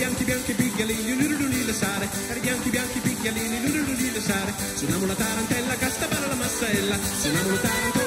bianchi bianchi picchialini, lulululi le sare, cari bianchi bianchi picchialini, lulululi le sare, suoniamo la tarantella, castabara la massella, suoniamo la tarantella,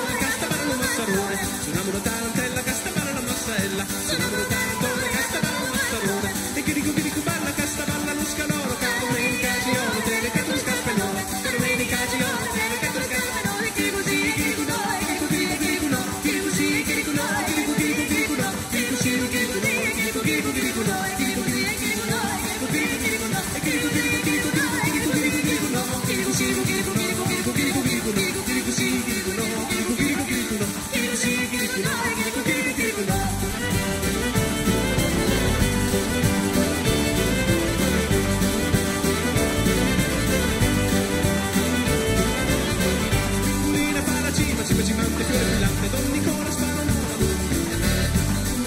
le fiore brillanti Don Nicola Sparano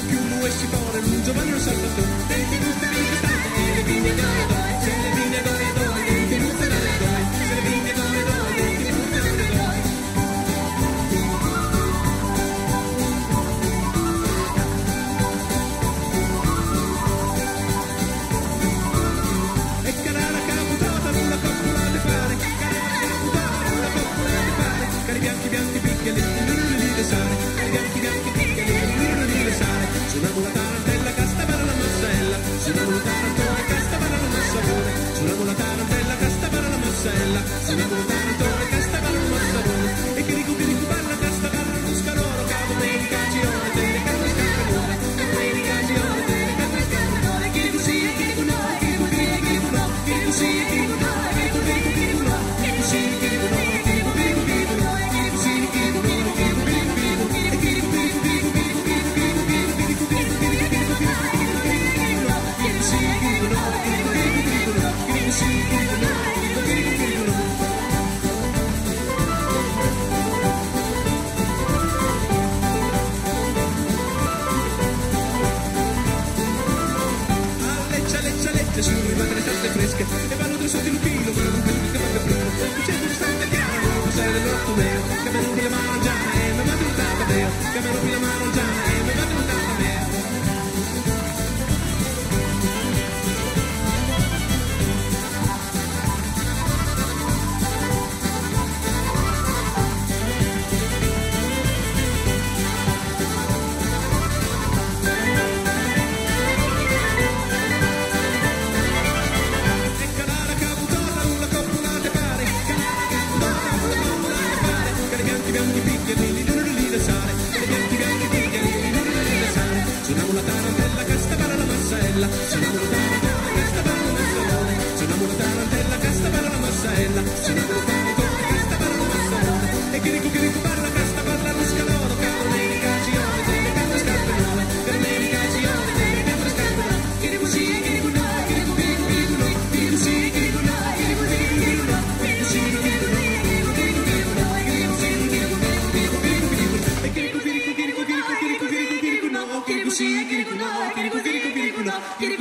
più lui si pone un Giovanni un Salvatore primer leccia, su arrivate le tante fresche E vanno due sotto il filo, quello non penso che vada prima C'è un istante non sai dell'otto Che me rubi la mano già, e me va tutta veo Che me rubi la mano già,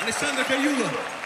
Alessandra Caiulo